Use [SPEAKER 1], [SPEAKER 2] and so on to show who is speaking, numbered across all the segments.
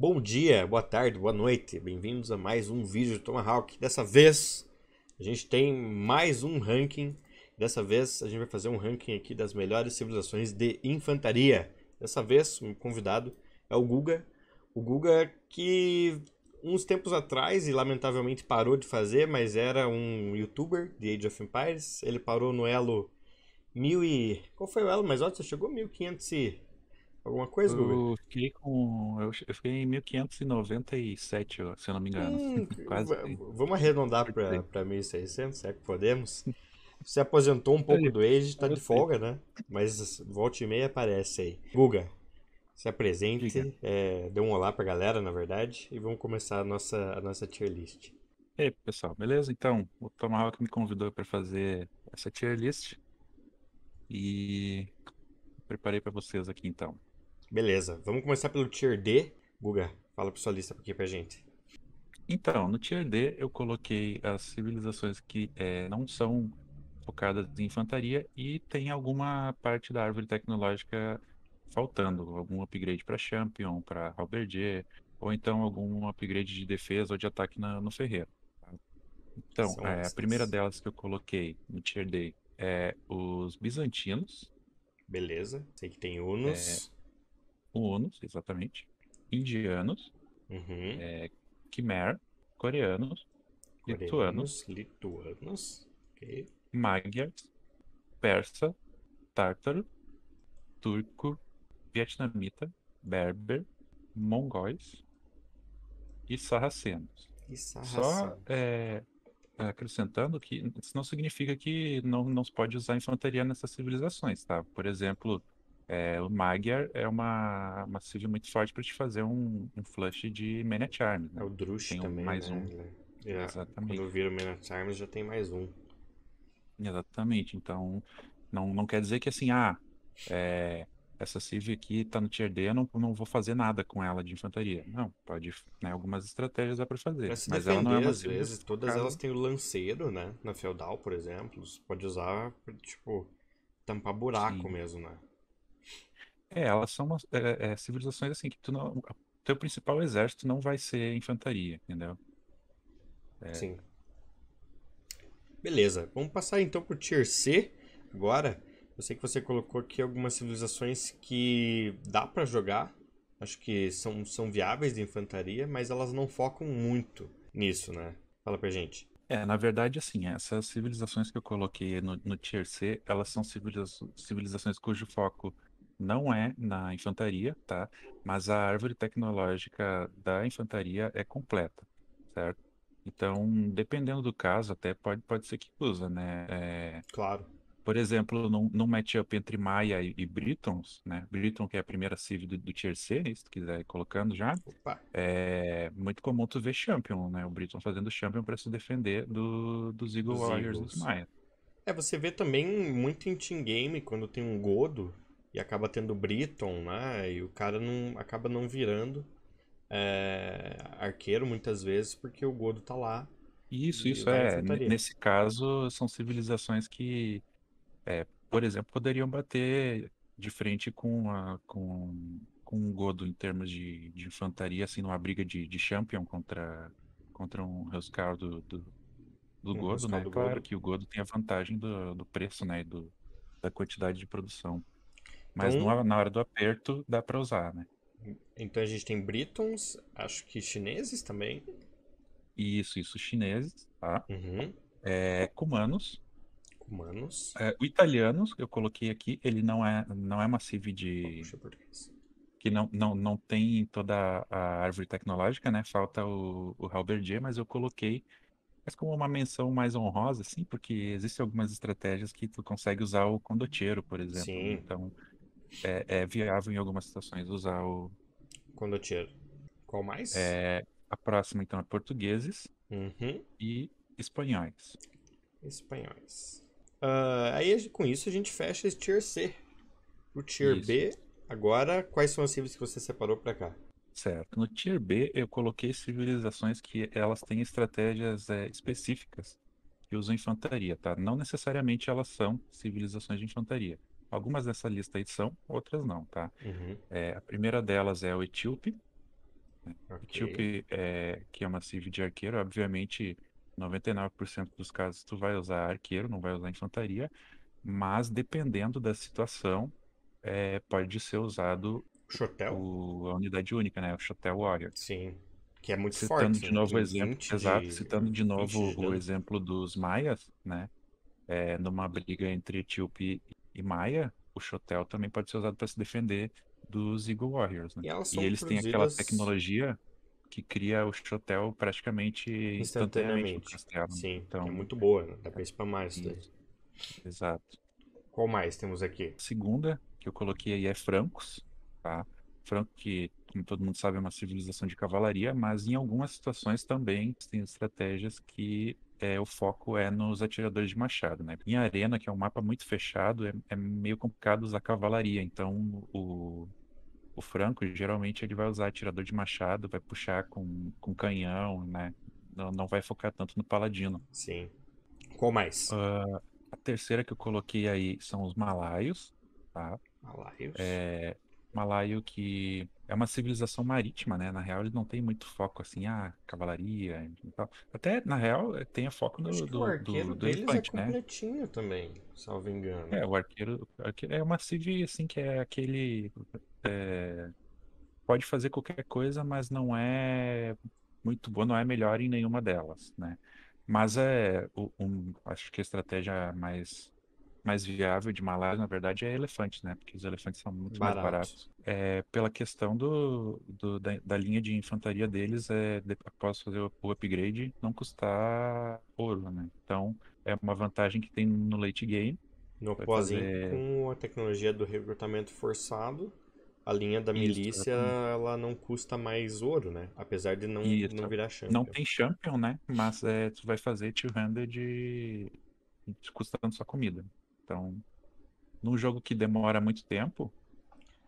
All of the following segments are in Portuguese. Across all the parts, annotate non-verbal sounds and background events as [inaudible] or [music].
[SPEAKER 1] Bom dia, boa tarde, boa noite. Bem-vindos a mais um vídeo de Tomahawk. Dessa vez a gente tem mais um ranking. Dessa vez a gente vai fazer um ranking aqui das melhores civilizações de infantaria. Dessa vez o convidado é o Guga. O Guga que uns tempos atrás e lamentavelmente parou de fazer, mas era um youtuber de Age of Empires. Ele parou no elo mil e... Qual foi o elo mais alto? Você chegou a 1500 e... Alguma coisa, Guga?
[SPEAKER 2] Eu fiquei com. Eu fiquei em 1597, ó, se eu não me engano.
[SPEAKER 1] Hum, [laughs]
[SPEAKER 2] Quase.
[SPEAKER 1] vamos arredondar para para 1.600, se é que podemos. Se aposentou um pouco do Age, tá de
[SPEAKER 2] sei.
[SPEAKER 1] folga, né? Mas volta e meia aparece aí. Guga, se apresente, é, dê um olá pra galera, na verdade, e vamos começar a nossa, a nossa tier list.
[SPEAKER 2] E aí, pessoal, beleza? Então, o Tomahawk me convidou para fazer essa tier list e preparei para vocês aqui então.
[SPEAKER 1] Beleza, vamos começar pelo tier D. Guga, fala pra sua lista aqui pra gente.
[SPEAKER 2] Então, no tier D eu coloquei as civilizações que eh, não são focadas em infantaria e tem alguma parte da árvore tecnológica faltando, algum upgrade para Champion, para Halberdier, ou então algum upgrade de defesa ou de ataque na- no ferreiro. tá? Então, eh, a primeira delas que eu coloquei no tier D é os bizantinos,
[SPEAKER 1] Beleza, sei que tem Unos.
[SPEAKER 2] Hunos, exatamente, indianos,
[SPEAKER 1] Uhum.
[SPEAKER 2] Khmer, coreanos, lituanos,
[SPEAKER 1] Coreanos, lituanos. Ok.
[SPEAKER 2] Magyars, persa, tártaro, turco, vietnamita, berber, mongóis e sarracenos.
[SPEAKER 1] E
[SPEAKER 2] Só
[SPEAKER 1] Sarraceno.
[SPEAKER 2] é, acrescentando que isso não significa que não, não se pode usar infantaria nessas civilizações, tá? Por exemplo, é, o Magyar é uma, uma civil muito forte para te fazer um, um flush de Man at Arms, né?
[SPEAKER 1] É o Drush
[SPEAKER 2] Tem um-
[SPEAKER 1] também,
[SPEAKER 2] mais
[SPEAKER 1] né?
[SPEAKER 2] um.
[SPEAKER 1] Ele- é,
[SPEAKER 2] Exatamente.
[SPEAKER 1] Quando vira o Man at Arms já tem mais um.
[SPEAKER 2] Exatamente. Então, não, não quer dizer que assim, ah, é, essa Civ aqui tá no tier D, eu não, não vou fazer nada com ela de infantaria. Não, pode, né, algumas estratégias dá pra fazer.
[SPEAKER 1] Se
[SPEAKER 2] Mas ela não é
[SPEAKER 1] defender,
[SPEAKER 2] uma
[SPEAKER 1] às vezes, todas elas têm o lanceiro, né? Na Feudal, por exemplo. Você pode usar, pra, tipo, tampar buraco
[SPEAKER 2] Sim.
[SPEAKER 1] mesmo, né?
[SPEAKER 2] É, elas são umas, é, é, civilizações assim que tu não, o teu principal exército não vai ser infantaria, entendeu? É.
[SPEAKER 1] Sim. Beleza, vamos passar então pro Tier C agora. Eu sei que você colocou aqui algumas civilizações que dá pra jogar. Acho que são, são viáveis de infantaria, mas elas não focam muito nisso, né? Fala pra gente.
[SPEAKER 2] É, na verdade, assim, essas civilizações que eu coloquei no, no Tier C, elas são civiliza- civilizações cujo foco não é na infantaria, tá? Mas a árvore tecnológica da infantaria é completa, certo? Então, dependendo do caso, até pode, pode ser que usa, né? É,
[SPEAKER 1] Claro.
[SPEAKER 2] por exemplo, num, num matchup entre Maia e, e Britons, né? Briton, que é a primeira civ do, do Tier C, se tu quiser ir colocando já,
[SPEAKER 1] Opa.
[SPEAKER 2] é muito comum tu ver Champion, né? O Briton fazendo Champion para se defender do, dos Eagle
[SPEAKER 1] Dos
[SPEAKER 2] Warriors
[SPEAKER 1] Eagles.
[SPEAKER 2] dos Maia.
[SPEAKER 1] É, você vê também muito em team game quando tem um Godo e acaba tendo Briton, né? E o cara não acaba não virando é, arqueiro muitas vezes porque o Godo tá lá.
[SPEAKER 2] Isso,
[SPEAKER 1] E
[SPEAKER 2] isso é. Nesse caso, são civilizações que, é, por exemplo, poderiam bater de frente com, a, com, com um Godo em termos de, de infantaria, assim, numa briga de, de Champion contra, contra um Huskarl do, do, do
[SPEAKER 1] Um
[SPEAKER 2] Godo, né?
[SPEAKER 1] do
[SPEAKER 2] Claro
[SPEAKER 1] Godo.
[SPEAKER 2] que o Godo tem a vantagem do, do preço, né? E do, da quantidade de produção. Mas
[SPEAKER 1] Então-
[SPEAKER 2] numa- na hora do aperto, dá pra usar, né?
[SPEAKER 1] Então a gente tem Britons, acho que chineses também.
[SPEAKER 2] Isso, isso, chineses, tá?
[SPEAKER 1] Uhum.
[SPEAKER 2] É, cumanos.
[SPEAKER 1] Humanos.
[SPEAKER 2] É, o italianos, que eu coloquei aqui, ele não é, não é uma civ de.
[SPEAKER 1] Puxa, português.
[SPEAKER 2] que não, não, não tem toda a árvore tecnológica, né? Falta o, o Halberdier, mas eu coloquei mas como uma menção mais honrosa, assim, porque existem algumas estratégias que tu consegue usar o condottiero, por exemplo. né?
[SPEAKER 1] Sim.
[SPEAKER 2] Então, é, é viável em algumas situações usar o.
[SPEAKER 1] Condottiero. Qual mais?
[SPEAKER 2] é, a próxima, então, é portugueses
[SPEAKER 1] Uhum.
[SPEAKER 2] e espanhóis.
[SPEAKER 1] Espanhóis. Ah, aí com isso a gente fecha esse Tier C. O Tier
[SPEAKER 2] Isso.
[SPEAKER 1] B, agora, quais são as civils que você separou pra cá?
[SPEAKER 2] Certo. No Tier B, eu coloquei civilizações que elas têm estratégias é, específicas que usam infantaria, tá? Não necessariamente elas são civilizações de infantaria. Algumas dessa lista aí são, outras não, tá?
[SPEAKER 1] Uhum.
[SPEAKER 2] É, a primeira delas é o Etíope,
[SPEAKER 1] Ok.
[SPEAKER 2] Etíope, é, que é uma civ de arqueiro, obviamente 99% dos casos tu vai usar arqueiro, não vai usar infantaria, mas dependendo da situação, é, pode ser usado
[SPEAKER 1] Chotel?
[SPEAKER 2] o- a unidade única, né? O Shotel Warrior.
[SPEAKER 1] Sim. Que é muito
[SPEAKER 2] Citando
[SPEAKER 1] forte.
[SPEAKER 2] de
[SPEAKER 1] né?
[SPEAKER 2] novo o
[SPEAKER 1] Tem
[SPEAKER 2] exemplo,
[SPEAKER 1] 20
[SPEAKER 2] exato,
[SPEAKER 1] de-
[SPEAKER 2] citando de
[SPEAKER 1] 20
[SPEAKER 2] novo
[SPEAKER 1] de
[SPEAKER 2] o exemplo dos Maias, né? É, numa briga entre Etíope e Maia, o Shotel também pode ser usado para se defender dos Eagle Warriors, né?
[SPEAKER 1] E
[SPEAKER 2] E eles têm aquela tecnologia que cria o Shotel praticamente instantaneamente
[SPEAKER 1] instantaneamente.
[SPEAKER 2] né?
[SPEAKER 1] Sim,
[SPEAKER 2] Então,
[SPEAKER 1] é muito boa, né? Dá spamar isso daí.
[SPEAKER 2] isso, exato.
[SPEAKER 1] Qual mais temos aqui?
[SPEAKER 2] A segunda que eu coloquei aí é Francos, tá? Franco que, como todo mundo sabe, é uma civilização de cavalaria, mas em algumas situações também tem estratégias que é, o foco é nos atiradores de machado, né? Em Arena, que é um mapa muito fechado, é, é meio complicado usar cavalaria, então o, o Franco geralmente ele vai usar atirador de machado, vai puxar com, com canhão, né? Não, não vai focar tanto no paladino.
[SPEAKER 1] Sim. Qual mais?
[SPEAKER 2] Ah, a terceira que eu coloquei aí são os malaios, tá?
[SPEAKER 1] Malaios.
[SPEAKER 2] É, Malaio que é uma civilização marítima, né? Na real, ele não tem muito foco assim, ah, cavalaria e tal. Até, na real, eh, tem foco
[SPEAKER 1] Acho
[SPEAKER 2] do, do,
[SPEAKER 1] arqueiro
[SPEAKER 2] do, do
[SPEAKER 1] deles é
[SPEAKER 2] né?
[SPEAKER 1] completinho também, salvo engano.
[SPEAKER 2] É, o arqueiro, o arqueiro é uma civ, assim, que é aquele... é, pode fazer qualquer coisa, mas não é muito boa, não é melhor em nenhuma delas, né? Mas é, um, acho que a estratégia mais, mais viável de Malaya, na verdade, é elefante, né? Porque os elefantes são muito mais
[SPEAKER 1] Barato.
[SPEAKER 2] baratos. É, pela questão do, do- da, da linha de infantaria deles, é, após fazer o, o upgrade, não custar ouro, né? Então, é uma vantagem que tem no late game.
[SPEAKER 1] No pós
[SPEAKER 2] fazer-
[SPEAKER 1] com a tecnologia do recrutamento forçado, a linha da
[SPEAKER 2] Isso,
[SPEAKER 1] milícia,
[SPEAKER 2] exatamente.
[SPEAKER 1] ela não custa mais ouro, né? Apesar de não,
[SPEAKER 2] Isso.
[SPEAKER 1] não virar champion.
[SPEAKER 2] Não tem champion, né? Mas é, tu vai fazer two-handed de... de- custando só comida. Então, num jogo que demora muito tempo,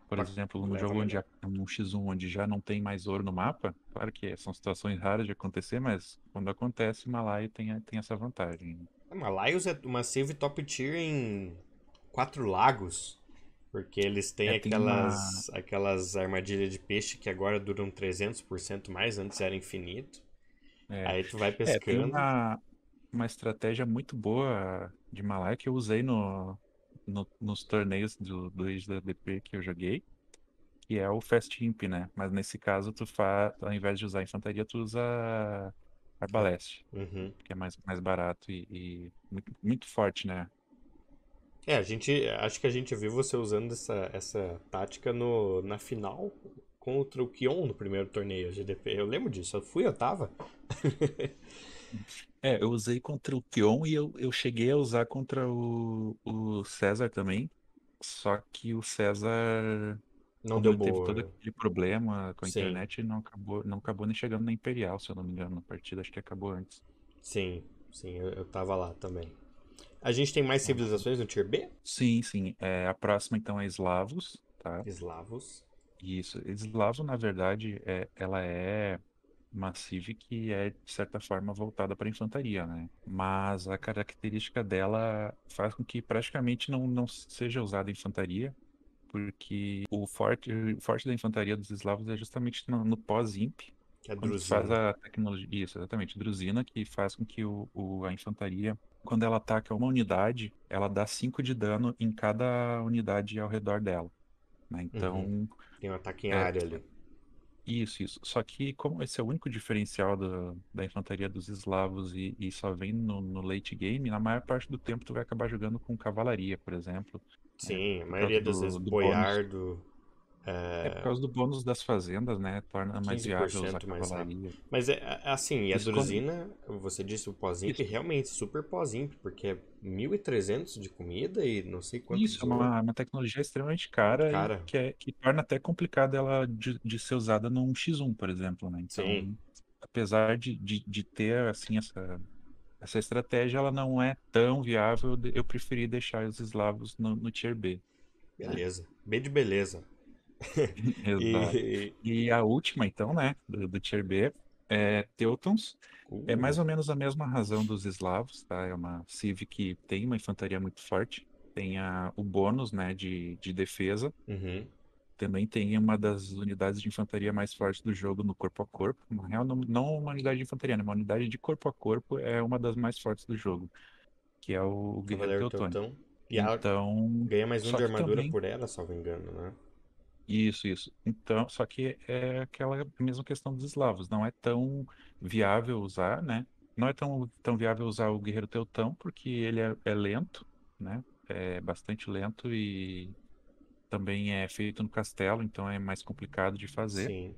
[SPEAKER 2] por
[SPEAKER 1] Mas
[SPEAKER 2] exemplo, num jogo onde num X1 onde já não tem mais ouro no mapa, claro que são situações raras de acontecer, mas quando acontece, Malaya tem, tem essa vantagem.
[SPEAKER 1] Ah, Malaios é uma save top tier em Quatro Lagos. Porque eles têm
[SPEAKER 2] É,
[SPEAKER 1] aquelas, aquelas armadilhas de peixe que agora duram 300% mais, antes era infinito.
[SPEAKER 2] É,
[SPEAKER 1] Aí tu vai
[SPEAKER 2] É, tem
[SPEAKER 1] pescando.
[SPEAKER 2] uma, uma estratégia muito boa de Malaya que eu usei no, no- nos torneios do, do Age da DP que eu joguei, que é o Fast Imp, né? Mas nesse caso, tu faz, ao invés de usar infantaria, tu usa Arbaleste,
[SPEAKER 1] Uhum.
[SPEAKER 2] que é mais, mais barato e, e muito, muito forte, né?
[SPEAKER 1] É, a gente. Acho que a gente viu você usando essa, essa tática no, na final contra o Kion no primeiro torneio GDP. Eu lembro disso. Eu fui, eu tava. [laughs]
[SPEAKER 2] É, eu usei contra o Kion e eu, eu cheguei a usar contra o, o César também, só que o César
[SPEAKER 1] Não deu
[SPEAKER 2] teve
[SPEAKER 1] boa.
[SPEAKER 2] todo aquele problema com a
[SPEAKER 1] Sim.
[SPEAKER 2] internet, ele não acabou, não acabou nem chegando na Imperial, se eu não me engano, na partida, acho que acabou antes.
[SPEAKER 1] Sim, sim, eu, eu tava lá também. A gente tem mais civilizações no Tier B?
[SPEAKER 2] Sim, sim. É, a próxima então é Eslavos, tá?
[SPEAKER 1] Eslavos.
[SPEAKER 2] Isso. Eslavo, na verdade, é, ela é civ que é, de certa forma, voltada para infantaria, né? Mas a característica dela faz com que praticamente não, não seja usada infantaria, porque o forte, o forte da infantaria dos eslavos é justamente no, no pós-imp,
[SPEAKER 1] Que é
[SPEAKER 2] quando faz a tecnologia, isso, exatamente, Druzina, que faz com que o, o- a infantaria, quando ela ataca uma unidade, ela dá 5 de dano em cada unidade ao redor dela. né? Então,
[SPEAKER 1] Tem um ataque em
[SPEAKER 2] É.
[SPEAKER 1] área ali.
[SPEAKER 2] Isso, isso. Só que como esse é o único diferencial do- da infantaria dos eslavos e, e só vem no, no late game, na maior parte do tempo tu vai acabar jogando com cavalaria, por exemplo.
[SPEAKER 1] Sim, a
[SPEAKER 2] por
[SPEAKER 1] maioria das
[SPEAKER 2] do-
[SPEAKER 1] vezes
[SPEAKER 2] do
[SPEAKER 1] boiardo.
[SPEAKER 2] É por
[SPEAKER 1] É,
[SPEAKER 2] causa do bônus das fazendas, né? Torna mais viável usar
[SPEAKER 1] 15% mais rápido.
[SPEAKER 2] cavalaria.
[SPEAKER 1] Mas é é assim, e a Druzina, você disse o pós-imp, realmente super pós-imp, porque é 1.300 de comida e não sei quantos
[SPEAKER 2] Isso, é
[SPEAKER 1] de ouro.
[SPEAKER 2] uma, uma tecnologia extremamente cara,
[SPEAKER 1] Cara.
[SPEAKER 2] e que, é- que torna até complicado ela de, de ser usada num X1, por exemplo, né? Então,
[SPEAKER 1] Sim.
[SPEAKER 2] apesar de, de, de ter, assim, essa, essa estratégia, ela não é tão viável, eu preferi deixar os eslavos no, no Tier B.
[SPEAKER 1] Beleza. B de beleza. [laughs]
[SPEAKER 2] Exato.
[SPEAKER 1] E,
[SPEAKER 2] E a última, então, né, do, do Tier B, é Teutons. É mais ou menos a mesma razão dos eslavos, tá? É uma civ que tem uma infantaria muito forte, tem a, o bônus, né, de, de defesa,
[SPEAKER 1] Uhum.
[SPEAKER 2] também tem uma das unidades de infantaria mais fortes do jogo no corpo a corpo. Na real, não, não uma unidade de infantaria, né? Uma unidade de corpo a corpo é uma das mais fortes do jogo, que é o Guerreiro
[SPEAKER 1] Cavaleiro
[SPEAKER 2] Teutônico.
[SPEAKER 1] Teutão. E
[SPEAKER 2] Então,
[SPEAKER 1] ganha mais um de armadura
[SPEAKER 2] também
[SPEAKER 1] por ela, salvo engano, né?
[SPEAKER 2] Isso, isso. Então, só que é aquela mesma questão dos eslavos. Não é tão viável usar, né? Não é tão, tão viável usar o Guerreiro Teutão, porque ele é, é lento, né? É bastante lento e também é feito no castelo, então é mais complicado de fazer.
[SPEAKER 1] Sim.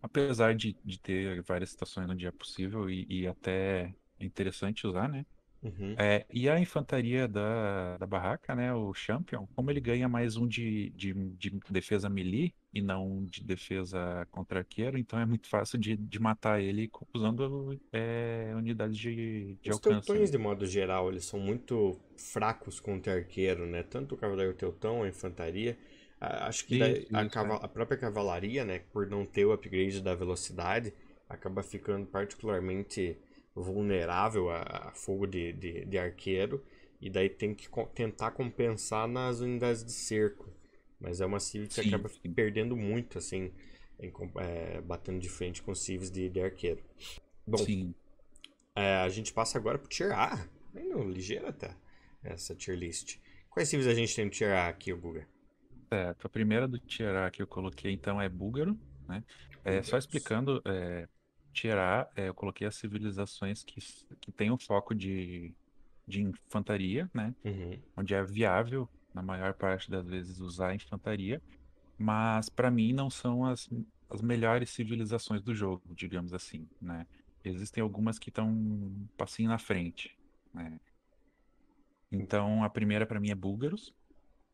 [SPEAKER 2] Apesar de, de ter várias situações onde é possível e, e até é interessante usar, né?
[SPEAKER 1] Uhum.
[SPEAKER 2] É, e a infantaria da, da barraca, né, o Champion, como ele ganha mais um de, de, de defesa melee e não de defesa contra arqueiro, então é muito fácil de, de matar ele usando é, unidades de, de
[SPEAKER 1] Os
[SPEAKER 2] alcance.
[SPEAKER 1] teutões,
[SPEAKER 2] né?
[SPEAKER 1] de modo geral, eles são muito fracos contra arqueiro, né? Tanto o cavaleiro teutão, a infantaria. a- Acho que
[SPEAKER 2] Isso,
[SPEAKER 1] a,
[SPEAKER 2] é.
[SPEAKER 1] a própria cavalaria, né? Por não ter o upgrade da velocidade, acaba ficando particularmente vulnerável a, a fogo de, de, de arqueiro. E daí tem que co- tentar compensar nas unidades de cerco. Mas é uma civ que
[SPEAKER 2] Sim,
[SPEAKER 1] acaba
[SPEAKER 2] sim.
[SPEAKER 1] perdendo muito, assim, em é, batendo de frente com civs de, de arqueiro. Bom,
[SPEAKER 2] Sim,
[SPEAKER 1] é, a gente passa agora pro Tier A. Bem no ligeiro até, essa tier list. Quais civils a gente tem no Tier A aqui, o Guga?
[SPEAKER 2] certo. A primeira do Tier A que eu coloquei, então, é Búlgaro, né? É, só explicando, é, Tier A, é, eu coloquei as civilizações que, que têm um foco de, de infantaria, né?
[SPEAKER 1] Uhum.
[SPEAKER 2] onde é viável, na maior parte das vezes, usar a infantaria, mas para mim não são as, as melhores civilizações do jogo, digamos assim, né? Existem algumas que estão um passinho na frente, né? Então, a primeira para mim é Búlgaros.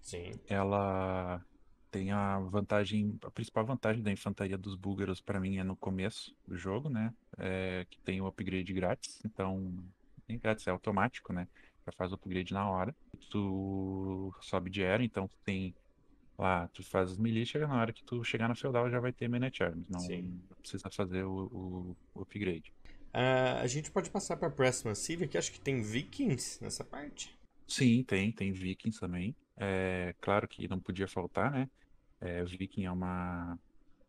[SPEAKER 1] Sim.
[SPEAKER 2] Ela tem a vantagem, a principal vantagem da infantaria dos búlgaros para mim é no começo do jogo, né? É que tem o upgrade grátis, então nem grátis, é automático, né? Já faz o upgrade na hora. Tu sobe de era, então tu tem lá, tu faz os melee, chega na hora que tu chegar na feudal já vai ter Menet Arms, não
[SPEAKER 1] Sim.
[SPEAKER 2] precisa fazer o, o- upgrade.
[SPEAKER 1] Ah, a gente pode passar para a próxima civ, que acho que tem vikings nessa parte.
[SPEAKER 2] Sim, tem, tem Vikings também. É claro que não podia faltar, né? É, Viking é uma,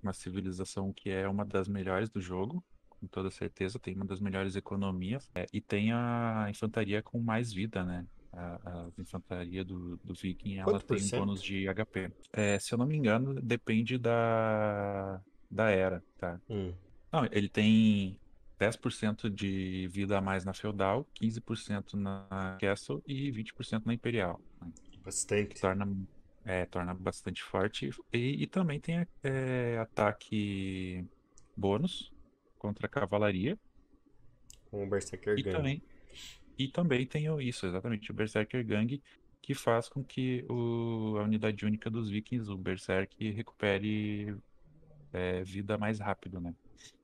[SPEAKER 2] uma civilização que é uma das melhores do jogo, com toda certeza, tem uma das melhores economias. É, e tem a infantaria com mais vida, né? A, a infantaria do, do Viking, ela
[SPEAKER 1] Quanto
[SPEAKER 2] tem
[SPEAKER 1] cento?
[SPEAKER 2] bônus de HP. É, se eu não me engano, depende da, da era, tá?
[SPEAKER 1] Hum.
[SPEAKER 2] Não, ele tem 10% de vida a mais na Feudal, 15% na Castle e 20% na Imperial.
[SPEAKER 1] Bastante.
[SPEAKER 2] Torna, é, torna bastante forte. E, e também tem é, ataque bônus contra a cavalaria.
[SPEAKER 1] Com o Berserker
[SPEAKER 2] E também, e também tem isso, exatamente, o Berserker Gang, que faz com que o, a unidade única dos Vikings, o Berserk, recupere é, vida mais rápido, né?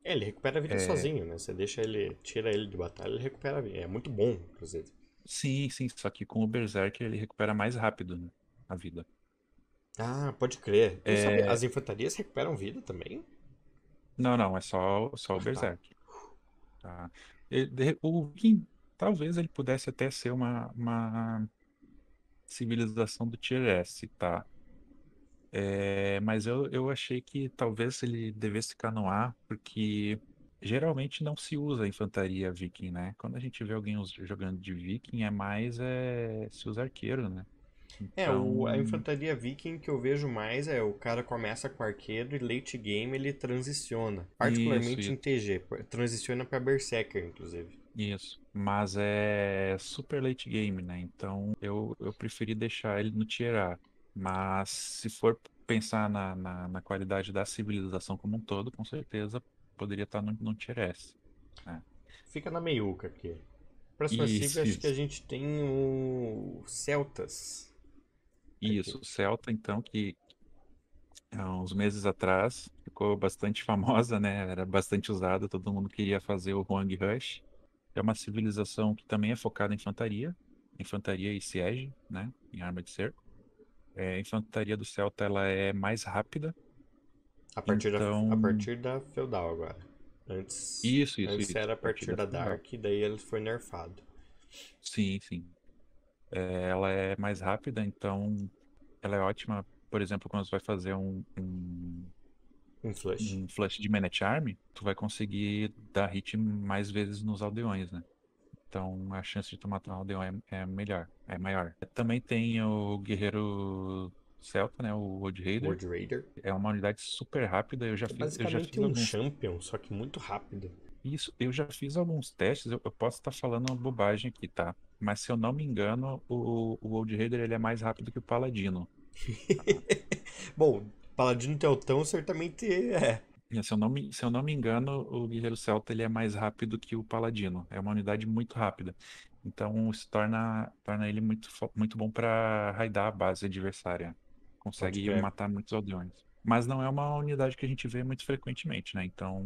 [SPEAKER 1] É, ele recupera a vida
[SPEAKER 2] É.
[SPEAKER 1] sozinho, né? Você deixa ele, tira ele de batalha, ele recupera a vida. É muito bom, inclusive.
[SPEAKER 2] Sim, sim, só que com o Berserker ele recupera mais rápido, né, a vida.
[SPEAKER 1] Ah, pode crer.
[SPEAKER 2] É.
[SPEAKER 1] sabia, as infantarias recuperam vida também?
[SPEAKER 2] Não, não, é só, só o
[SPEAKER 1] Ah, tá.
[SPEAKER 2] Berserk. Tá? Ele- de- o Viking, talvez ele pudesse até ser uma, uma civilização do Tier S, tá? É, mas eu, eu achei que talvez ele devesse ficar no A, porque geralmente não se usa infantaria Viking, né? Quando a gente vê alguém jogando de Viking, é mais é, se usa arqueiro, né?
[SPEAKER 1] É, o, a
[SPEAKER 2] Então,
[SPEAKER 1] infantaria viking que eu vejo mais é o cara começa com arqueiro e late game ele transiciona. Particularmente
[SPEAKER 2] Isso,
[SPEAKER 1] em TG. Transiciona pra Berserker, inclusive.
[SPEAKER 2] Isso, mas é super late game, né? Então eu, eu preferi deixar ele no tier A. Mas se for pensar na, na, na qualidade da civilização como um todo, com certeza poderia estar no, no tier S.
[SPEAKER 1] Fica na meiuca aqui. Próxima civ,
[SPEAKER 2] Isso,
[SPEAKER 1] acho que a
[SPEAKER 2] isso.
[SPEAKER 1] gente tem o Celtas.
[SPEAKER 2] Isso, o Celta, então, que há uns meses atrás ficou bastante famosa, né? Era bastante usada, todo mundo queria fazer o Huang Rush. É uma civilização que também é focada em infantaria, infantaria e siege, né? Em arma de cerco. É, a infantaria do Celta ela é mais rápida.
[SPEAKER 1] A partir,
[SPEAKER 2] Então-
[SPEAKER 1] da, a partir da Feudal agora. Antes,
[SPEAKER 2] Isso, isso,
[SPEAKER 1] antes
[SPEAKER 2] isso.
[SPEAKER 1] era a partir da
[SPEAKER 2] Feudal.
[SPEAKER 1] Dark, e daí ele foi nerfado.
[SPEAKER 2] Sim, sim. É, ela é mais rápida, então ela é ótima por exemplo, quando você vai fazer um, um,
[SPEAKER 1] Um flush.
[SPEAKER 2] um flush de Man at Arm, tu vai conseguir dar hit mais vezes nos aldeões, né? Então a chance de tu matar um aldeão é, é melhor, é maior. Também tem o guerreiro celta, né? O World Raider.
[SPEAKER 1] World Raider.
[SPEAKER 2] É uma unidade super rápida. Eu já
[SPEAKER 1] É
[SPEAKER 2] fiz, eu já
[SPEAKER 1] basicamente
[SPEAKER 2] fiz
[SPEAKER 1] um
[SPEAKER 2] alguns
[SPEAKER 1] champion, só que muito rápido.
[SPEAKER 2] Isso, eu já fiz alguns testes, eu, eu posso estar falando uma bobagem aqui, tá? Mas se eu não me engano, o, o Old Raider ele é mais rápido que o Paladino. [laughs]
[SPEAKER 1] Bom, Paladino Teutão certamente é.
[SPEAKER 2] Se eu não me, se eu não me engano, o Guerreiro Celta ele é mais rápido que o Paladino. É uma unidade muito rápida. Então isso torna, torna ele muito, muito bom para raidar a base adversária. Consegue matar muitos aldeões. Mas não é uma unidade que a gente vê muito frequentemente, né? Então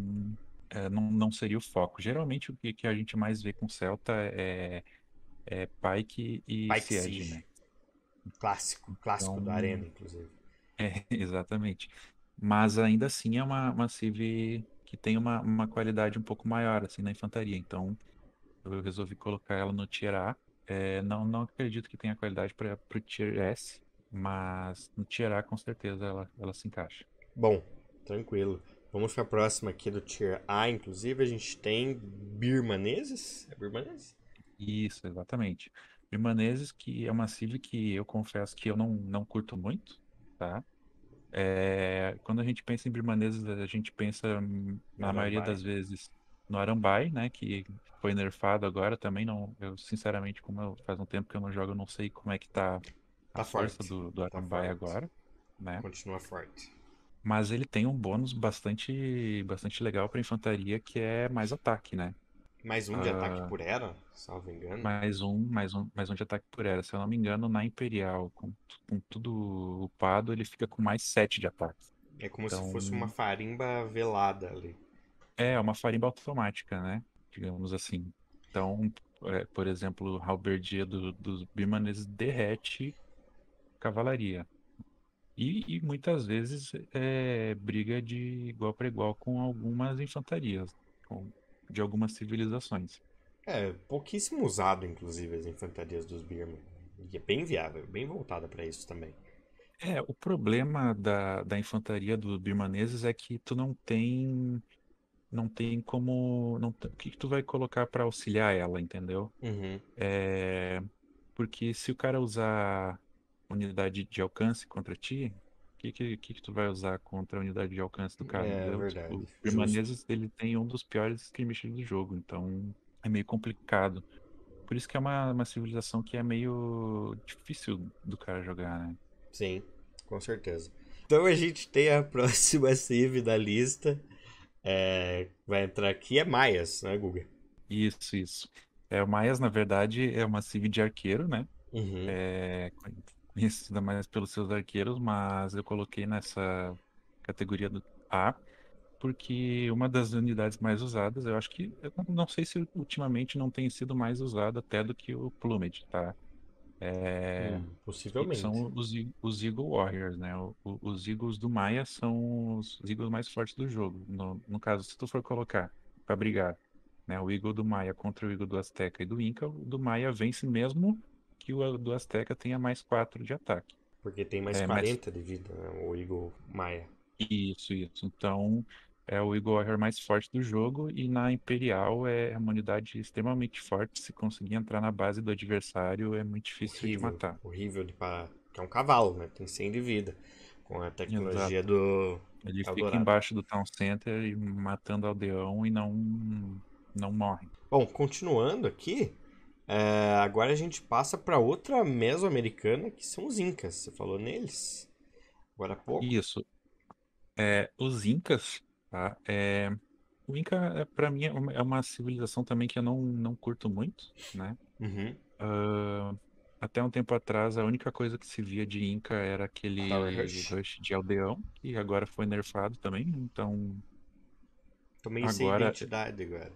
[SPEAKER 2] é, não, não seria o foco. Geralmente o que, que a gente mais vê com Celta é, é Pike e
[SPEAKER 1] Pike
[SPEAKER 2] Siege,
[SPEAKER 1] Siege.
[SPEAKER 2] né?
[SPEAKER 1] Clássico, clássico da
[SPEAKER 2] Então-
[SPEAKER 1] arena, inclusive.
[SPEAKER 2] É, [laughs] exatamente. Mas ainda assim é uma, uma Civ que tem uma, uma qualidade um pouco maior assim na infantaria. Então eu resolvi colocar ela no Tier A. É, não, não acredito que tenha qualidade para o Tier S, mas no Tier A com certeza ela, ela se encaixa.
[SPEAKER 1] Bom, tranquilo. Vamos para a próxima aqui do Tier A, inclusive a gente tem birmaneses. É birmaneses?
[SPEAKER 2] Isso, exatamente. Birmaneses, que é uma Civ que eu confesso que eu não, não curto muito, tá? É, quando a gente pensa em birmaneses, a gente pensa, na maioria
[SPEAKER 1] Arambai.
[SPEAKER 2] das vezes, no Arambai, né? Que foi nerfado agora também. Não, eu, sinceramente, como eu- faz um tempo que eu não jogo, eu não sei como é que tá a
[SPEAKER 1] Tá
[SPEAKER 2] força
[SPEAKER 1] forte.
[SPEAKER 2] do, do
[SPEAKER 1] Tá
[SPEAKER 2] Arambai
[SPEAKER 1] forte.
[SPEAKER 2] agora, né?
[SPEAKER 1] Continua forte.
[SPEAKER 2] Mas ele tem um bônus bastante, bastante legal para infantaria, que é mais ataque, né?
[SPEAKER 1] Mais um de
[SPEAKER 2] Ah.
[SPEAKER 1] ataque por era, salvo engano.
[SPEAKER 2] Mais um, mais um, mais um de ataque por era. Se eu não me engano, na Imperial, com, com tudo upado, ele fica com mais 7 de ataque.
[SPEAKER 1] É como se
[SPEAKER 2] Então-
[SPEAKER 1] fosse uma farimba velada ali.
[SPEAKER 2] É, uma farimba automática, né? Digamos assim. Então, é, por exemplo, o halberdia do- dos birmaneses derrete cavalaria. E, e muitas vezes é briga de igual para igual com algumas infantarias, com- de algumas civilizações.
[SPEAKER 1] É, pouquíssimo usado, inclusive, as infantarias dos Birman. E é bem viável, bem voltada para isso também.
[SPEAKER 2] É, o problema da, da infantaria dos birmaneses é que tu não tem não tem como não, o que que tu vai colocar para auxiliar ela, entendeu?
[SPEAKER 1] Uhum.
[SPEAKER 2] É, porque se o cara usar unidade de alcance contra ti, o que, que, que tu vai usar contra a unidade de alcance do cara?
[SPEAKER 1] É,
[SPEAKER 2] entendeu?
[SPEAKER 1] verdade.
[SPEAKER 2] O. Birmaneses, ele tem um dos piores skirmishes do jogo, então é meio complicado. Por isso que é uma, uma civilização que é meio difícil do cara jogar, né?
[SPEAKER 1] Sim, com certeza. Então a gente tem a [laughs] próxima save da lista. É, vai entrar aqui é Maias, né, Guga?
[SPEAKER 2] Isso, isso. É, o Maias, na verdade, é uma civ de arqueiro, né?
[SPEAKER 1] Uhum.
[SPEAKER 2] É conhecida mais pelos seus arqueiros, mas eu coloquei nessa categoria do A, porque uma das unidades mais usadas, eu acho que, eu não- sei se ultimamente não tem sido mais usada até do que o Plumage, tá? É,
[SPEAKER 1] Hum, possivelmente.
[SPEAKER 2] são os, os Eagle Warriors, né? O- os Eagles do Maia são os Eagles mais fortes do jogo. No, no caso, se tu for colocar pra brigar, né? O Eagle do Maia contra o Eagle do Azteca e do Inca, o do Maia vence mesmo que o do Azteca tenha mais 4 de ataque.
[SPEAKER 1] Porque tem mais
[SPEAKER 2] É, mas-
[SPEAKER 1] 40 de vida, né, o Eagle Maia.
[SPEAKER 2] Isso, isso. Então, é o Eagle Warrior mais forte do jogo e na Imperial é uma unidade extremamente forte. Se conseguir entrar na base do adversário, é muito difícil de
[SPEAKER 1] Horrível,
[SPEAKER 2] matar.
[SPEAKER 1] horrível de parar. Que é um cavalo, né? Tem 100 de vida. Com a tecnologia do.
[SPEAKER 2] Ele fica
[SPEAKER 1] Eldorado.
[SPEAKER 2] embaixo do Town Center e matando aldeão e não, não morre.
[SPEAKER 1] Bom, continuando aqui, é, agora a gente passa para outra mesoamericana, que são os Incas. Você falou neles? Agora há pouco.
[SPEAKER 2] Isso. É, os Incas, tá? É, o Inca, é, para mim, é uma- é uma civilização também que eu não, não curto muito, né?
[SPEAKER 1] Uhum.
[SPEAKER 2] Ah, até um tempo atrás, a única coisa que se via de Inca era aquele
[SPEAKER 1] Rush.
[SPEAKER 2] rush de aldeão, que agora foi nerfado também, então
[SPEAKER 1] Tô meio sem
[SPEAKER 2] Agora-
[SPEAKER 1] identidade agora.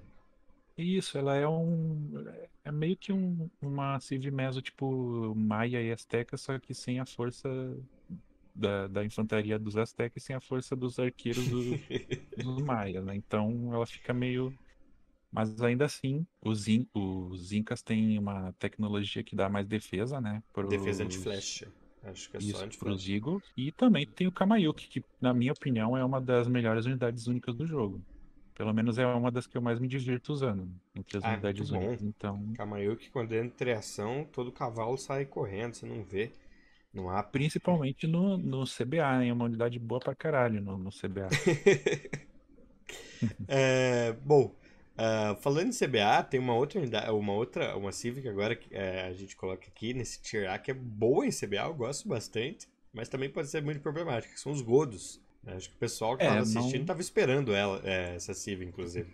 [SPEAKER 2] Isso, ela é um. É meio que um, uma Civ Meso tipo Maia e Azteca, só que sem a força da, da infantaria dos Aztecas e sem a força dos arqueiros do- [laughs] dos Maias, né? Então ela fica meio. Mas ainda assim, os, in, os Incas têm uma tecnologia que dá mais defesa, né?
[SPEAKER 1] Defesa
[SPEAKER 2] pros-
[SPEAKER 1] anti-flecha. Acho que é
[SPEAKER 2] Isso,
[SPEAKER 1] só.
[SPEAKER 2] Eagles. E também tem o Kamayuki, que, na minha opinião, é uma das melhores unidades únicas do jogo. Pelo menos é uma das que eu mais me divirto usando entre as
[SPEAKER 1] Ah,
[SPEAKER 2] unidades únicas. Então,
[SPEAKER 1] Kamayuki, quando entra em ação, todo cavalo sai correndo, você não vê. Não há.
[SPEAKER 2] principalmente no, no CBA? É uma unidade boa pra caralho no, no CBA. [laughs]
[SPEAKER 1] É, bom, ah, falando em CBA, tem uma outra unidade, uma outra, uma Civic agora que é, a gente coloca aqui nesse tier A que é boa em CBA, eu gosto bastante, mas também pode ser muito problemática, que são os Godos. Acho que o pessoal que
[SPEAKER 2] É,
[SPEAKER 1] estava assistindo
[SPEAKER 2] não-
[SPEAKER 1] estava esperando ela, é, essa Civic, inclusive.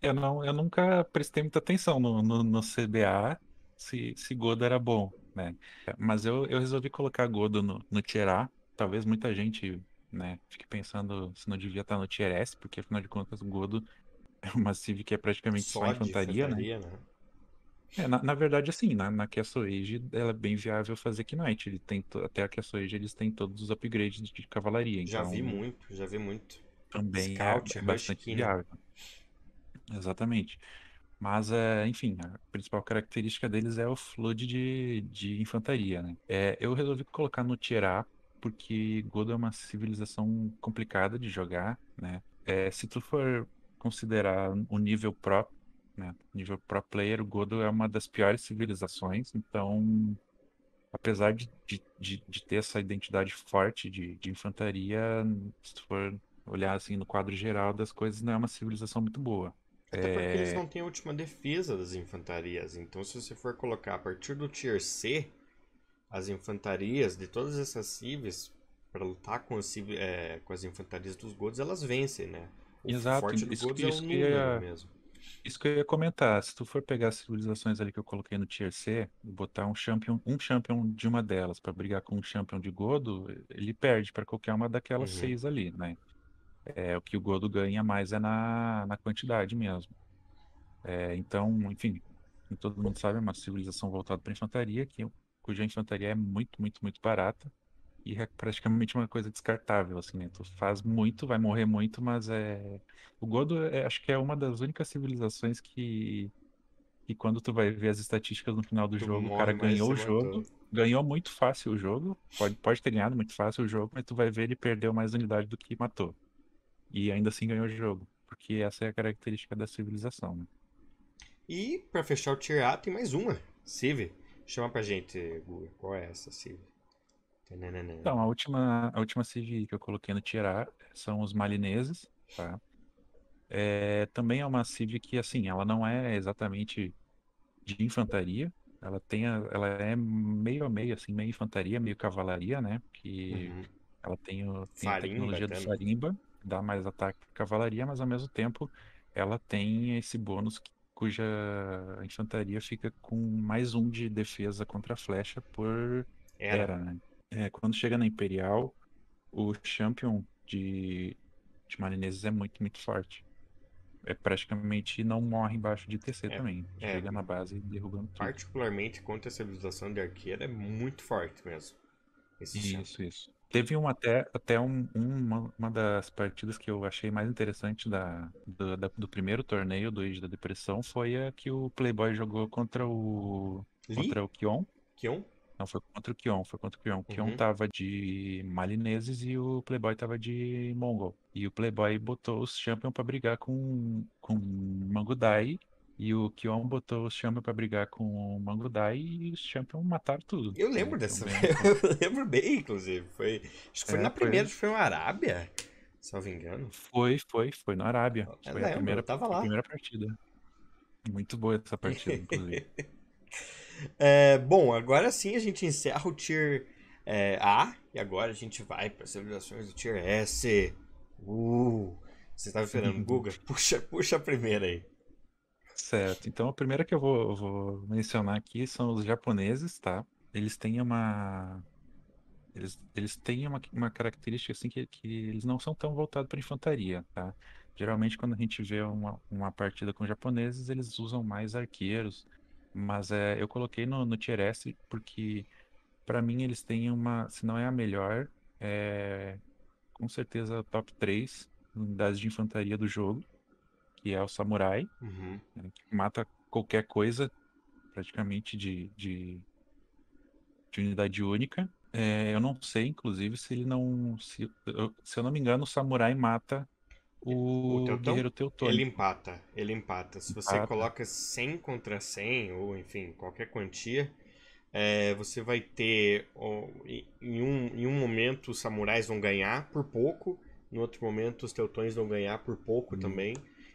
[SPEAKER 2] Eu, não, eu nunca prestei muita atenção no, no, no CBA se, se Godo era bom, né? Mas eu, eu resolvi colocar Godo no, no Tier A. Talvez muita gente, né, fique pensando se não devia estar no Tier S, porque afinal de contas o Godo é uma Civ que é praticamente só,
[SPEAKER 1] Só
[SPEAKER 2] infantaria, né?
[SPEAKER 1] infantaria, né?
[SPEAKER 2] É, na, na verdade, assim, na, na Castle Age ela é bem viável fazer Knight. Ele tem até a Castle Age eles têm todos os upgrades de cavalaria,
[SPEAKER 1] Já vi
[SPEAKER 2] então
[SPEAKER 1] muito, já vi muito.
[SPEAKER 2] também é-
[SPEAKER 1] Scout,
[SPEAKER 2] é,
[SPEAKER 1] Rush,
[SPEAKER 2] bastante
[SPEAKER 1] Kine.
[SPEAKER 2] viável. Exatamente. Mas, é, enfim, a principal característica deles é o flood de, de infantaria, né? É, eu resolvi colocar no Tier A porque Godo é uma civilização complicada de jogar, né? É, se tu for considerar o nível pro, né? Nível pro player, o Godo é uma das piores civilizações, então, apesar de, de, de, de ter essa identidade forte de, de infantaria, se tu for olhar assim no quadro geral das coisas, não é uma civilização muito boa.
[SPEAKER 1] Até porque eles
[SPEAKER 2] É,
[SPEAKER 1] não têm a última defesa das infantarias. Então, se você for colocar a partir do Tier C, as infantarias de todas essas civis, para lutar com é, com as infantarias dos Gods, elas vencem, né? O
[SPEAKER 2] Exato,
[SPEAKER 1] forte do
[SPEAKER 2] isso que-
[SPEAKER 1] é
[SPEAKER 2] isso
[SPEAKER 1] o
[SPEAKER 2] que
[SPEAKER 1] número
[SPEAKER 2] ia-
[SPEAKER 1] mesmo.
[SPEAKER 2] Isso que eu ia comentar, se tu for pegar as civilizações ali que eu coloquei no Tier C e botar um champion, um champion de uma delas pra brigar com um champion de Godo, ele perde pra qualquer uma daquelas
[SPEAKER 1] Uhum.
[SPEAKER 2] seis ali, né? É, o que o Godo ganha mais é na, na quantidade mesmo. É, então, enfim, todo mundo sabe, é uma civilização voltada para infantaria, que, cuja infantaria é muito, muito, muito barata e é praticamente uma coisa descartável, assim, né? Tu faz muito, vai morrer muito, mas é... O Godo, é, acho que é uma das únicas civilizações que, que quando tu vai ver as estatísticas no final do
[SPEAKER 1] Tu
[SPEAKER 2] jogo, o cara ganhou o jogo,
[SPEAKER 1] matou.
[SPEAKER 2] ganhou muito fácil o jogo, pode, pode ter ganhado muito fácil o jogo, mas tu vai ver ele perdeu mais unidade do que matou. E ainda assim ganhou o jogo, porque essa é a característica da civilização, né?
[SPEAKER 1] E para fechar o Tier A, tem mais uma. Civ. Chama pra gente, Guga. Qual é essa Civ?
[SPEAKER 2] Então, a última, a última civ que eu coloquei no Tier A são os malineses, tá? É, também é uma civ que, assim, ela não é exatamente de infantaria, ela tem a- ela é meio a meio, assim, meio infantaria, meio cavalaria, né? Que
[SPEAKER 1] Uhum.
[SPEAKER 2] ela tem, o, tem a tecnologia do
[SPEAKER 1] também.
[SPEAKER 2] Farimba, dá mais ataque pra cavalaria, mas ao mesmo tempo ela tem esse bônus que- cuja infantaria fica com mais um de defesa contra a flecha por
[SPEAKER 1] Era.
[SPEAKER 2] era, né? É, quando chega na Imperial, o champion de, de marineses é muito, muito forte. É praticamente não morre embaixo de TC
[SPEAKER 1] É,
[SPEAKER 2] também.
[SPEAKER 1] é.
[SPEAKER 2] Chega na base derrubando tudo.
[SPEAKER 1] Particularmente contra a civilização de arqueira, é muito forte mesmo. Esse chão.
[SPEAKER 2] Isso, isso. Teve um até, até um, uma, uma das partidas que eu achei mais interessante da, do, da- do primeiro torneio do Age da Depressão foi a que o Playboy jogou contra o
[SPEAKER 1] Li?
[SPEAKER 2] contra o Kion.
[SPEAKER 1] Kion?
[SPEAKER 2] Não, foi contra o Kion, foi contra o Kion. O Kion
[SPEAKER 1] Uhum.
[SPEAKER 2] tava de malineses e o Playboy tava de mongol. E o Playboy botou os Champion pra brigar com, com Mangudai. E o Kion botou os Champion pra brigar com o Mangudai e os Champion mataram tudo.
[SPEAKER 1] Eu lembro
[SPEAKER 2] né?
[SPEAKER 1] dessa. [laughs] Eu lembro bem, inclusive. Foi, acho que foi
[SPEAKER 2] É,
[SPEAKER 1] na
[SPEAKER 2] foi.
[SPEAKER 1] primeira, foi na Arábia, se não me engano.
[SPEAKER 2] Foi, foi, foi na Arábia.
[SPEAKER 1] Eu
[SPEAKER 2] Foi
[SPEAKER 1] lembro,
[SPEAKER 2] a primeira,
[SPEAKER 1] eu tava
[SPEAKER 2] foi a
[SPEAKER 1] lá.
[SPEAKER 2] primeira partida. Muito boa essa partida, inclusive. [laughs]
[SPEAKER 1] É, bom, agora sim a gente encerra o Tier é, A e agora a gente vai para as civilizações do Tier S. Uh, você estava esperando, Guga? [laughs] Puxa, puxa a primeira aí.
[SPEAKER 2] Certo. Então, a primeira que eu vou, eu vou mencionar aqui são os japoneses, tá? Eles têm uma. Eles, eles têm uma, uma característica assim que, que eles não são tão voltados para infantaria, tá? Geralmente, quando a gente vê uma, uma partida com japoneses, eles usam mais arqueiros. Mas é, eu coloquei no, no Tier S porque, para mim, eles têm uma. Se não é a melhor, é com certeza top 3 unidades de infantaria do jogo, que é o Samurai
[SPEAKER 1] Uhum.
[SPEAKER 2] né, que mata qualquer coisa praticamente de, de, de unidade única. É, eu não sei, inclusive, se ele não. Se, eu- se eu não me engano, o samurai mata
[SPEAKER 1] O
[SPEAKER 2] o
[SPEAKER 1] Teutão,
[SPEAKER 2] guerreiro
[SPEAKER 1] ele
[SPEAKER 2] teutônico.
[SPEAKER 1] empata, ele empata. Se você
[SPEAKER 2] Empata.
[SPEAKER 1] coloca 100 contra 100, ou enfim, qualquer quantia, é, você vai ter, ó, em em um, em um momento os samurais vão ganhar por pouco, no outro momento os teutões vão ganhar por pouco
[SPEAKER 2] Hum.
[SPEAKER 1] também.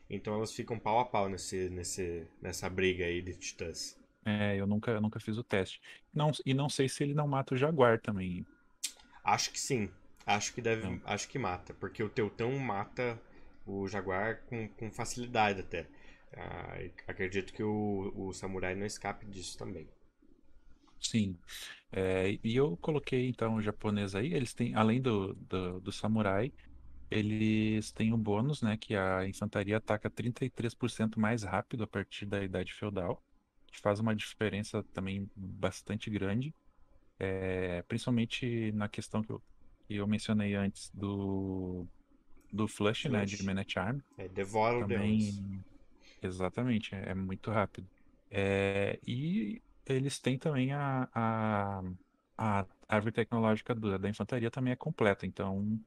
[SPEAKER 1] Então elas ficam pau a pau nesse, nesse, nessa briga aí de titãs.
[SPEAKER 2] É, eu nunca, eu nunca fiz o teste. Não, e não sei se ele não mata o jaguar também.
[SPEAKER 1] Acho que sim. Acho que deve,
[SPEAKER 2] Não.
[SPEAKER 1] acho que mata, porque o teutão mata o jaguar com, com facilidade até. Ah, acredito que o, o samurai não escape disso também.
[SPEAKER 2] Sim. É, e eu coloquei então o japonês aí. Eles têm, além do, do, do samurai, eles têm um bônus, né? Que a infantaria ataca 33% mais rápido a partir da idade feudal, que faz uma diferença também bastante grande. É, principalmente na questão que eu, que eu mencionei antes do, do Flush, né? De
[SPEAKER 1] Flush.
[SPEAKER 2] Man at Arm.
[SPEAKER 1] É, devora o Deus.
[SPEAKER 2] Também, exatamente, é, é muito rápido. É, e eles têm também a, a, a árvore tecnológica do- da infantaria também é completa. Então,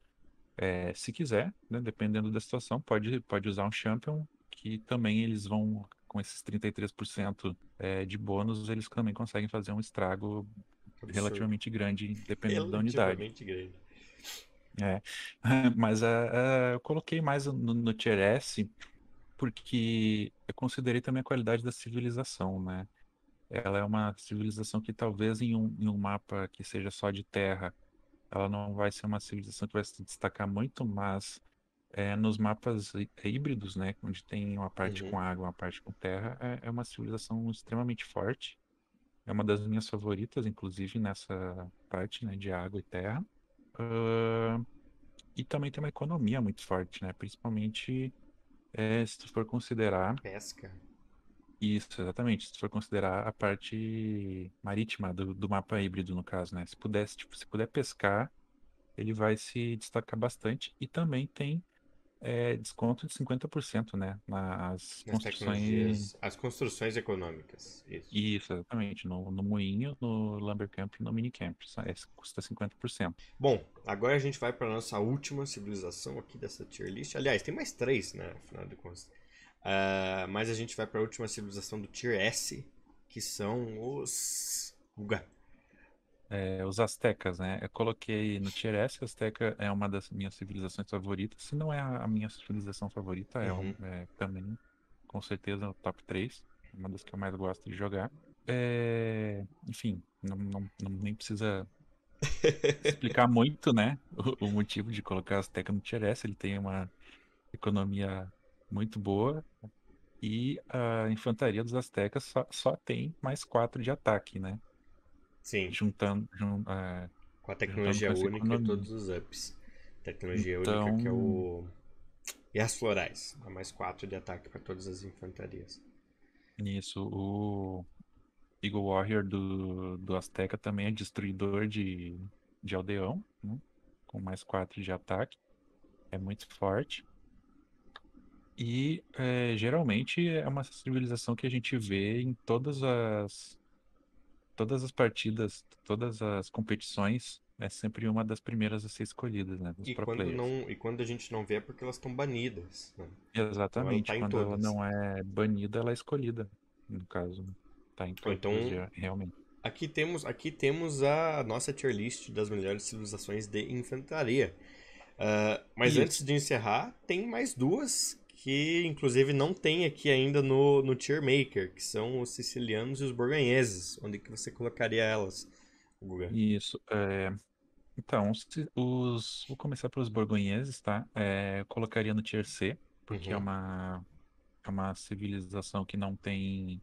[SPEAKER 2] é, se quiser, né, dependendo da situação, pode, pode usar um champion, que também eles vão, com esses 33% é, de bônus, eles também conseguem fazer um estrago
[SPEAKER 1] Absurdo.
[SPEAKER 2] relativamente grande, dependendo da unidade.
[SPEAKER 1] Relativamente grande.
[SPEAKER 2] É, [laughs] mas ah, ah, eu coloquei mais no, no Tier S porque eu considerei também a qualidade da civilização, né? Ela é uma civilização que talvez em um, em um mapa que seja só de terra, ela não vai ser uma civilização que vai se destacar muito, mas é, nos mapas hí- híbridos, né? Onde tem uma parte
[SPEAKER 1] Uhum.
[SPEAKER 2] com água, uma parte com terra, é, é uma civilização extremamente forte. É uma das minhas favoritas, inclusive, nessa parte, né, de água e terra. Ah, e também tem uma economia muito forte, né? Principalmente eh, se tu for considerar
[SPEAKER 1] Pesca.
[SPEAKER 2] isso, exatamente, se tu for considerar a parte marítima do, do mapa híbrido, no caso, né? Se pudesse, tipo, se puder pescar, ele vai se destacar bastante. E também tem eh, desconto de 50%, né? Nas
[SPEAKER 1] Nas
[SPEAKER 2] construções.
[SPEAKER 1] As construções econômicas. Isso.
[SPEAKER 2] Isso, exatamente. No, no moinho, no Lumbercamp e no Minicamp. É- custa 50%.
[SPEAKER 1] Bom, agora a gente vai para nossa última civilização aqui dessa tier list. Aliás, tem mais três, né? Afinal de contas. Ah, mas a gente vai para a última civilização do tier S, que são os. Uga.
[SPEAKER 2] É, os astecas, né? Eu coloquei no Tier S, Azteca é uma das minhas civilizações favoritas. Se não é a a minha civilização favorita, é, um-
[SPEAKER 1] Uhum.
[SPEAKER 2] é também, com certeza, no top 3. Uma das que eu mais gosto de jogar. É, enfim, não, não- não- nem precisa explicar [laughs] muito, né? O, o motivo de colocar a Azteca no Tier S. Ele tem uma economia muito boa. E a infantaria dos Aztecas só, só tem mais 4 de ataque, né?
[SPEAKER 1] Sim,
[SPEAKER 2] Juntando, jun- é,
[SPEAKER 1] com a tecnologia
[SPEAKER 2] essa
[SPEAKER 1] única e todos os ups. Tecnologia
[SPEAKER 2] Então-
[SPEAKER 1] única que é o. E as florais. Dá mais 4 de ataque para todas as infantarias.
[SPEAKER 2] Nisso, o Eagle Warrior do, do Azteca também é destruidor de, de aldeão, né? Com mais 4 de ataque. É muito forte. E é, geralmente é uma civilização que a gente vê em todas as todas as partidas, todas as competições, é sempre uma das primeiras a ser escolhidas, né? Dos
[SPEAKER 1] E quando,
[SPEAKER 2] players.
[SPEAKER 1] não, e quando a gente não vê é porque elas estão banidas. né?
[SPEAKER 2] Exatamente,
[SPEAKER 1] tá em
[SPEAKER 2] quando ela não é banida, ela é escolhida. No caso, tá em todas,
[SPEAKER 1] então-
[SPEAKER 2] já- realmente.
[SPEAKER 1] Aqui temos, aqui temos a nossa tier list das melhores civilizações de infantaria. Ah, mas
[SPEAKER 2] Isso.
[SPEAKER 1] antes de encerrar, tem mais duas que inclusive não tem aqui ainda no, no tier maker, que são os sicilianos e os borgonheses. Onde que você colocaria elas, Guga?
[SPEAKER 2] Isso. é, Então, se- os... vou começar pelos borgonheses, tá? É, eu colocaria no Tier C, porque é
[SPEAKER 1] Uhum.
[SPEAKER 2] uma... é uma civilização que não tem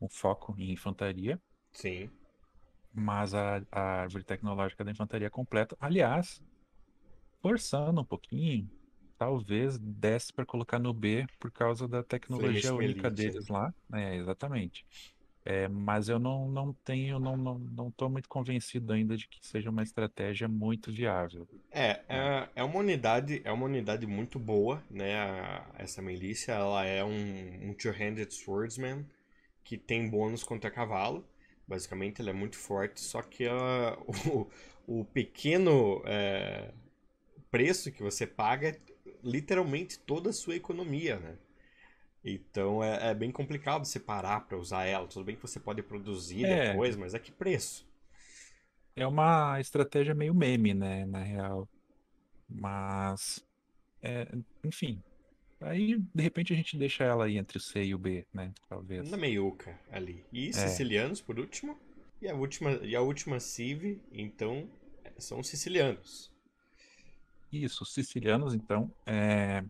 [SPEAKER 2] um foco em infantaria,
[SPEAKER 1] Sim.
[SPEAKER 2] mas a, a árvore tecnológica da infantaria é completa. Aliás, forçando um pouquinho, talvez desse para colocar no B por causa da tecnologia única deles lá. É, exatamente. É, mas eu não, não tenho, não, não, não tô muito convencido ainda de que seja uma estratégia muito viável.
[SPEAKER 1] É, é, é uma unidade, é uma unidade muito boa, né? A- essa milícia, ela é um, um two-handed swordsman que tem bônus contra cavalo, Basicamente, ele é muito forte, só que uh, [laughs] o, o pequeno é, preço que você paga é literalmente toda a sua economia, né? Então é, é bem complicado você parar para usar ela. Tudo bem que você pode produzir
[SPEAKER 2] É,
[SPEAKER 1] depois, mas é que preço?
[SPEAKER 2] é uma estratégia meio meme, né, na real. Mas, é, enfim. Aí, de repente, a gente deixa ela aí entre o C e o B, né?
[SPEAKER 1] Na
[SPEAKER 2] Talvez.
[SPEAKER 1] meiuca ali. E
[SPEAKER 2] É,
[SPEAKER 1] sicilianos, por último. E a última, e a última Civ, então, são sicilianos.
[SPEAKER 2] Isso, os sicilianos, então, é,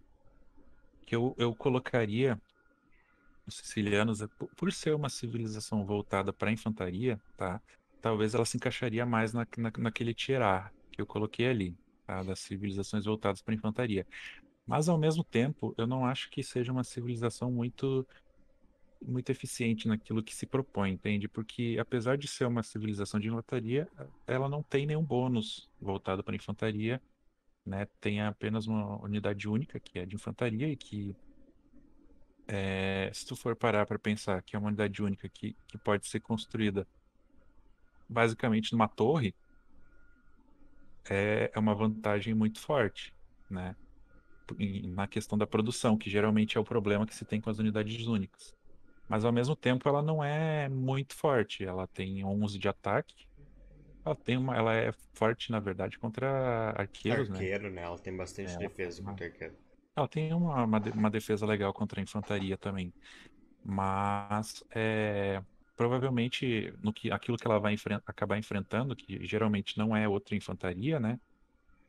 [SPEAKER 2] que eu, eu colocaria os sicilianos, é, por ser uma civilização voltada para a infantaria, tá? Talvez ela se encaixaria mais na, na, naquele tier A que eu coloquei ali, tá? Das civilizações voltadas para a infantaria. Mas, ao mesmo tempo, eu não acho que seja uma civilização muito, muito eficiente naquilo que se propõe, entende? Porque, apesar de ser uma civilização de infantaria, ela não tem nenhum bônus voltado para a infantaria, né? Tem apenas uma unidade única, que é de infantaria, e que, é, se tu for parar para pensar que é uma unidade única que, que pode ser construída basicamente numa torre, é, é uma vantagem muito forte, né? na questão da produção, que geralmente é o problema que se tem com as unidades únicas. Mas ao mesmo tempo ela não é muito forte. Ela tem 11 de ataque. Ela tem uma, ela é forte, na verdade, contra arqueiros, né?
[SPEAKER 1] Arqueiro, né? Ela tem
[SPEAKER 2] É,
[SPEAKER 1] bastante
[SPEAKER 2] tem
[SPEAKER 1] defesa contra arqueiro.
[SPEAKER 2] ela tem uma, uma, uma defesa legal contra a infantaria também. Mas é, provavelmente no que, aquilo que ela vai enfren- acabar enfrentando, que geralmente não é outra infantaria, né?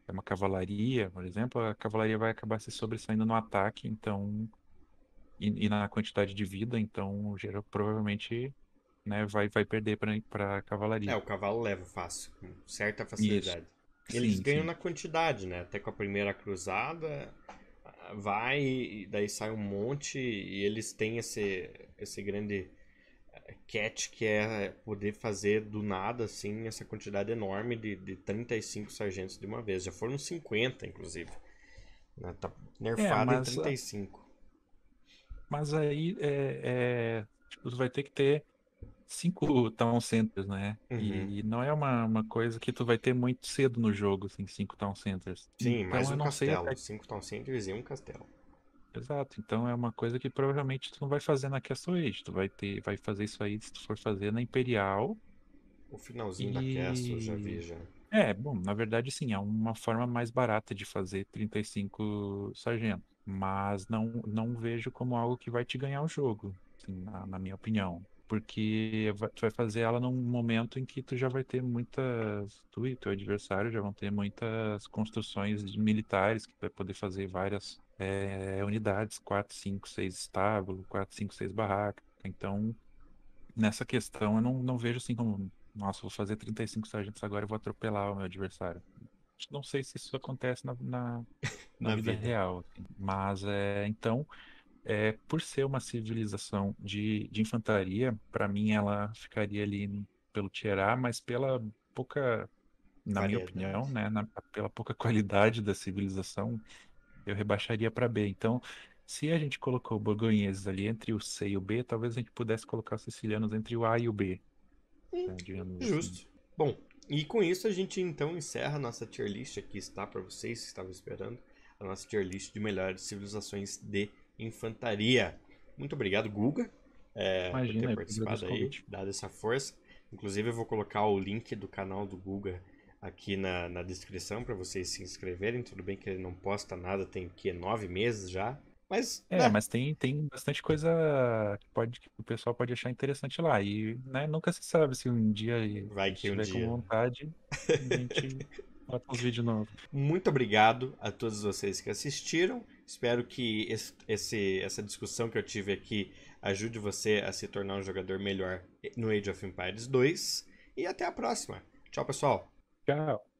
[SPEAKER 2] É uma cavalaria, por exemplo, a cavalaria vai acabar se sobressaindo no ataque, então e, e na quantidade de vida, então geral, provavelmente, né, vai, vai perder para a
[SPEAKER 1] É,
[SPEAKER 2] cavalaria.
[SPEAKER 1] o cavalo leva fácil, com certa
[SPEAKER 2] Isso.
[SPEAKER 1] facilidade. Eles
[SPEAKER 2] Sim,
[SPEAKER 1] ganham
[SPEAKER 2] sim.
[SPEAKER 1] na quantidade, né? Até com a primeira cruzada, vai e daí sai um monte e eles têm esse, esse grande eh, catch que é poder fazer do nada, assim, essa quantidade enorme de, de 35 sargentos de uma vez. Já foram 50, inclusive. né? Tá
[SPEAKER 2] É,
[SPEAKER 1] nerfado em
[SPEAKER 2] mas,
[SPEAKER 1] 35.
[SPEAKER 2] mas aí é, é, tipo, vai ter que ter cinco town centers, né?
[SPEAKER 1] Uhum.
[SPEAKER 2] E não é uma, uma coisa que tu vai ter muito cedo no jogo, assim, cinco town centers.
[SPEAKER 1] Sim, mais
[SPEAKER 2] Então eu
[SPEAKER 1] um
[SPEAKER 2] não sei
[SPEAKER 1] castelo.
[SPEAKER 2] até.
[SPEAKER 1] 5 town centers e um castelo.
[SPEAKER 2] Exato, então é uma coisa que provavelmente tu não vai fazer na Castle Age, tu vai ter, vai fazer isso aí se tu for fazer na Imperial
[SPEAKER 1] O finalzinho da Castle já vi
[SPEAKER 2] e
[SPEAKER 1] já.
[SPEAKER 2] É, bom, na verdade sim, é uma forma mais barata de fazer 35 sargentos, mas não, não vejo como algo que vai te ganhar o jogo, assim, na, na minha opinião, porque tu vai fazer ela num momento em que tu já vai ter muitas, tu e teu adversário já vão ter muitas construções militares, que vai poder fazer várias é, unidades, 4, 5, 6 estábulos, 4, 5, 6 barracas, então nessa questão eu não, não vejo assim como, nossa, vou fazer 35 sargentos agora e vou atropelar o meu adversário. Não sei se isso acontece na, na, na [laughs]
[SPEAKER 1] Na
[SPEAKER 2] vida
[SPEAKER 1] vida.
[SPEAKER 2] real, assim. Mas é, então, é, por ser uma civilização de, de infantaria, para mim ela ficaria ali pelo tier A, mas pela pouca, na minha opinião, né, na- pela pouca [laughs] qualidade da civilização, eu rebaixaria para B. Então, se a gente colocou borgonheses ali entre o C e o B, talvez a gente pudesse colocar os sicilianos entre o A e o B,
[SPEAKER 1] Hum,
[SPEAKER 2] né, assim.
[SPEAKER 1] Justo. Bom, e com isso a gente então encerra a nossa tier list. Aqui está para vocês que estavam esperando a nossa tier list de melhores civilizações de infantaria. Muito obrigado, Guga, é, por ter
[SPEAKER 2] Imagina, eu que
[SPEAKER 1] participado aí, dado essa força. Inclusive, eu vou colocar o link do canal do Guga aqui na, na descrição para vocês se inscreverem. Tudo bem que ele não posta nada, tem o quê? Nove meses já. Mas,
[SPEAKER 2] É,
[SPEAKER 1] né,
[SPEAKER 2] mas tem, tem bastante coisa que pode, que o pessoal pode achar interessante lá. E, né, nunca se sabe se um dia
[SPEAKER 1] vai que um
[SPEAKER 2] tiver com
[SPEAKER 1] dia.
[SPEAKER 2] vontade, a gente [laughs] bota uns vídeos novos.
[SPEAKER 1] Muito obrigado a todos vocês que assistiram. Espero que esse, esse- essa discussão que eu tive aqui ajude você a se tornar um jogador melhor no Age of Empires 2. E até a próxima. Tchau, pessoal.
[SPEAKER 2] Tchau.